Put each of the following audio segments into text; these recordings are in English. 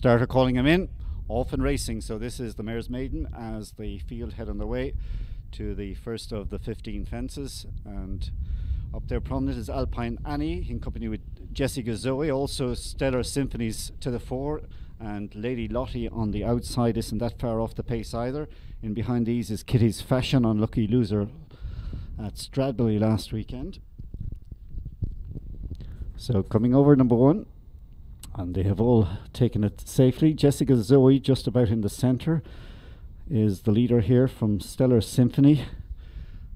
Starter calling him in. Off and racing. So this is the Mare's Maiden as the field head on their way to the first of the 15 fences. And up there prominent is Alpine Annie in company with Jessica Zoe. Also Stellar Symphonies to the fore and Lady Lottie on the outside isn't that far off the pace either. In behind these is Kitty's Fashion, unlucky loser at Stradbally last weekend. So coming over number one, and they have all taken it safely. Jessica Zoe, just about in the centre, is the leader here from Stellar Symphony.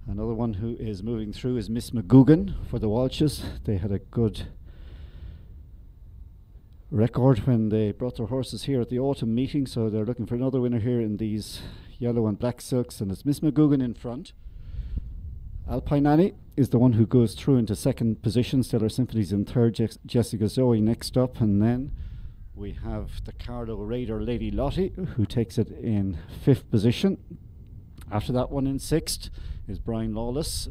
Another one who is moving through is Miss McGugen for the Walshes. They had a good record when they brought their horses here at the autumn meeting, so they're looking for another winner here in these yellow and black silks, and it's Miss McGugen in front. Alpine Annie is the one who goes through into second position. Stellar Symphonies in third. Je- Jessica Zoe next up, and then we have the Carlo Raider Lady Lottie, who takes it in fifth position. After that one in sixth is Brian Lawless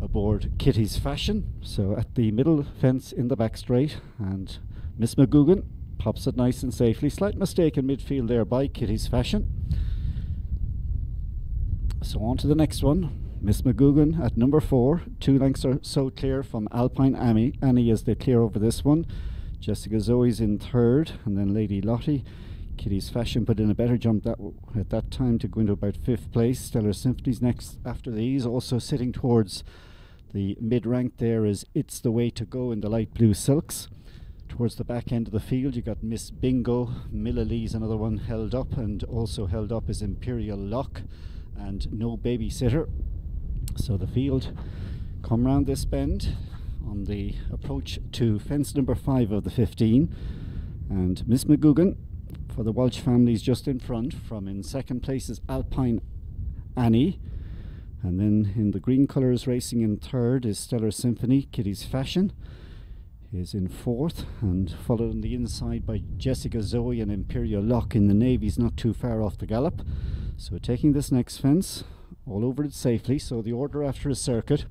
aboard Kitty's Fashion. So at the middle fence in the back straight, and Miss McGugen pops it nice and safely. Slight mistake in midfield there by Kitty's Fashion. So on to the next one. Miss McGugen at number four. Two lengths or so clear from Alpine Annie. Annie is the clear over this one. Jessica Zoe's in third, and then Lady Lottie. Kitty's Fashion put in a better jump that at that time to go into about fifth place. Stellar Symphonies next after these, also sitting towards the mid rank there is It's the Way to Go in the light blue silks. Towards the back end of the field, you got Miss Bingo, Milla Lee's another one held up, and also held up is Imperial Lock and No Babysitter. So the field come round this bend on the approach to fence number five of the 15. And Miss McGugen for the Walsh families just in front. From in second place is Alpine Annie. And then in the green colours racing in third is Stellar Symphony, Kitty's Fashion is in fourth and followed on the inside by Jessica Zoe and Imperial Lock in the navies not too far off the gallop. So we're taking this next fence all over it safely. So the order after a circuit,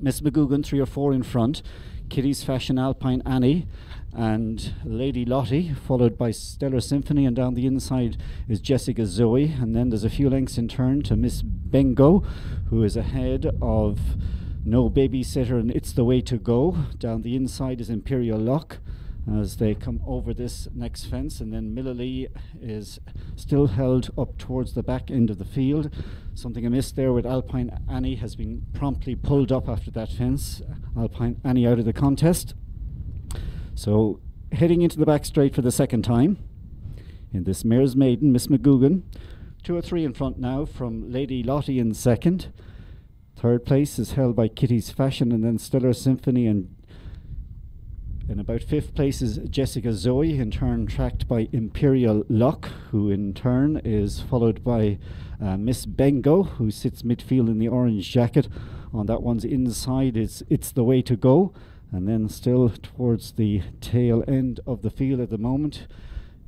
Miss McGugen three or four in front, Kitty's Fashion Alpine Annie, and Lady Lottie, followed by Stellar Symphony, and down the inside is Jessica Zoe, and then there's a few lengths in turn to Miss Bengo, who is ahead of No Babysitter and It's the Way to Go. Down the inside is Imperial Lock as they come over this next fence, and then Milliley is still held up towards the back end of the field. Something amiss there with Alpine Annie has been promptly pulled up after that fence. Alpine Annie out of the contest. So heading into the back straight for the second time in this Mare's Maiden, Miss McGugen. Two or three in front now from Lady Lottie in second. Third place is held by Kitty's Fashion and then Stellar Symphony and in about fifth place is Jessica Zoe, in turn tracked by Imperial Luck, who in turn is followed by uh, Miss Bengo, who sits midfield in the orange jacket. On that one's inside is It's the Way to Go. And then still towards the tail end of the field at the moment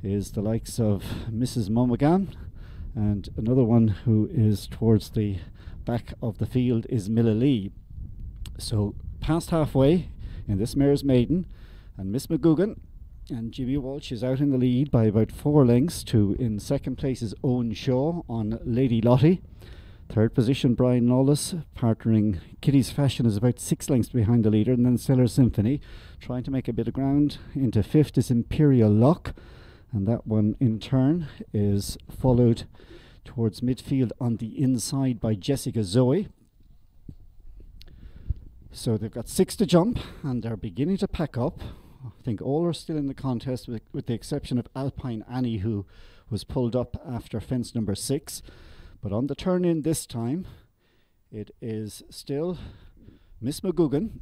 is the likes of Mrs. Mummagan. And another one who is towards the back of the field is Milla Lee. So past halfway in this Mare's Maiden, and Miss McGugen and Jimmy Walsh is out in the lead by about four lengths to in second place is Owen Shaw on Lady Lottie. Third position, Brian Lawless, partnering Kitty's Fashion is about six lengths behind the leader, and then Stellar Symphony trying to make a bit of ground. Into fifth is Imperial Lock, and that one in turn is followed towards midfield on the inside by Jessica Zoe. So they've got six to jump, and they're beginning to pack up. I think all are still in the contest, with, with the exception of Alpine Annie, who was pulled up after fence number six. But on the turn in this time, it is still Miss McGugen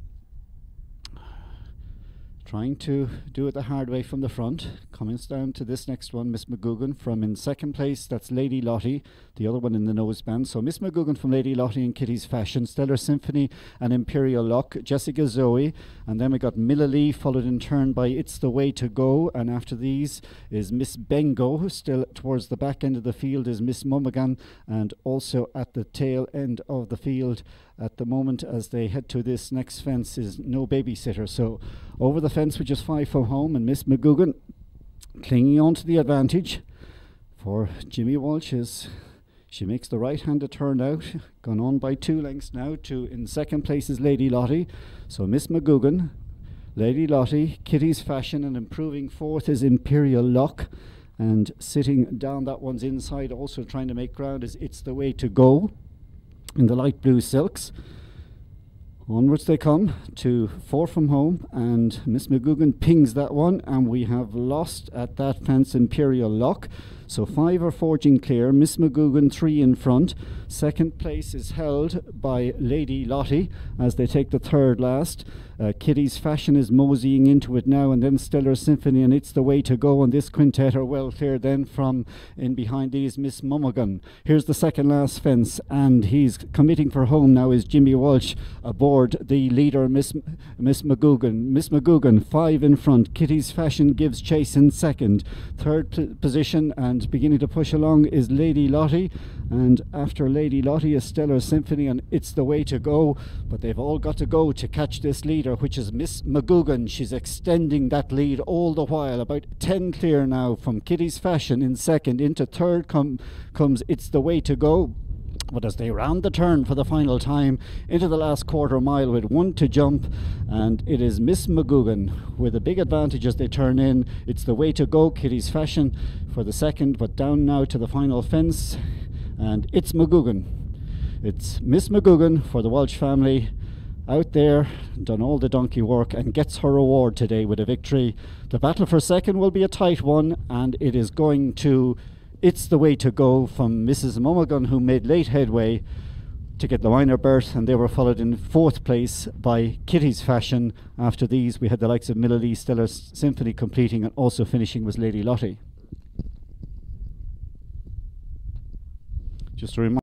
trying to do it the hard way from the front. Coming down to this next one, Miss McGugen from in second place, that's Lady Lottie, the other one in the noseband. So Miss McGugen from Lady Lottie and Kitty's Fashion, Stellar Symphony and Imperial Lock, Jessica Zoe, and then we got Milla Lee, followed in turn by It's the Way to Go, and after these is Miss Bengo, still towards the back end of the field is Miss Mummagan, and also at the tail end of the field at the moment as they head to this next fence is no babysitter. So over the fence with just five from home and Miss McGugen clinging on to the advantage for Jimmy Walsh is she makes the right handed turn out, gone on by two lengths now to in second place is Lady Lottie. So Miss McGugen, Lady Lottie, Kitty's Fashion, and improving fourth is Imperial Luck. And sitting down that one's inside, also trying to make ground, is It's the Way to Go in the light blue silks. Onwards they come to four from home, and Miss McGugen pings that one, and we have lost at that fence Imperial Lock. So five are forging clear. Miss McGugen three in front. Second place is held by Lady Lottie as they take the third last. Uh, Kitty's Fashion is moseying into it now, and then Stellar Symphony, and it's the way to go. And this quintet are well clear then from in behind these Miss Mummagan. Here's the second last fence, and he's committing for home now. Is Jimmy Walsh aboard the leader, Miss Miss McGugen. Miss McGugen five in front. Kitty's Fashion gives chase in second. Third position and beginning to push along is Lady Lottie, and after Lady Lottie is Stellar Symphony, and it's the way to go. But they've all got to go to catch this leader, which is Miss McGugen. She's extending that lead all the while, about 10 clear now from Kitty's Fashion in second. Into third com- comes It's the Way to Go. But as they round the turn for the final time into the last quarter mile with one to jump, and it is Miss McGugen with a big advantage as they turn in. It's the way to go, Kitty's Fashion for the second, but down now to the final fence, and it's McGugen. It's Miss McGugen for the Walsh family out there, done all the donkey work, and gets her reward today with a victory. The battle for second will be a tight one, and it is going to. It's the way to go from Mrs. Mummagun, who made late headway to get the minor berth, and they were followed in fourth place by Kitty's Fashion. After these, we had the likes of Millilea Stellar Symphony completing, and also finishing was Lady Lottie. Just a reminder.